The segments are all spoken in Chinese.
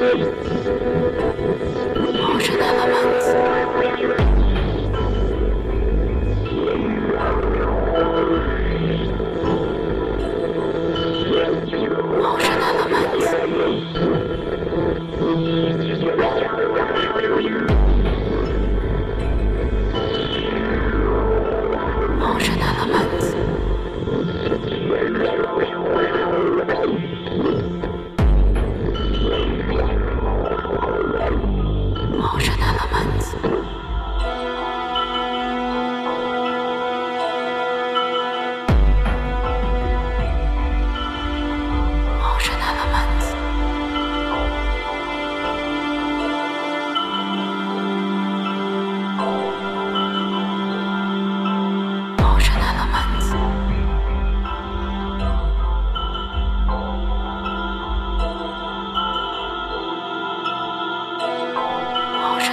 Vamos!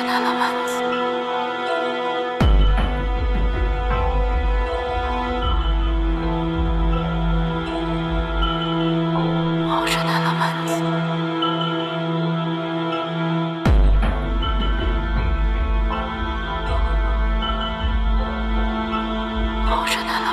Ocean Elements. Ocean Elements.